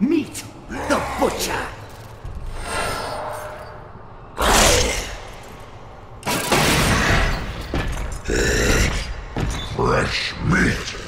Meet the Butcher! Fresh meat.